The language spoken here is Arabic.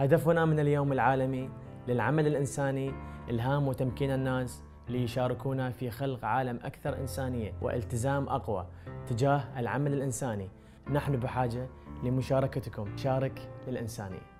هدفنا من اليوم العالمي للعمل الإنساني إلهام وتمكين الناس ليشاركونا في خلق عالم أكثر إنسانية والتزام أقوى تجاه العمل الإنساني. نحن بحاجة لمشاركتكم. شارك للإنسانية.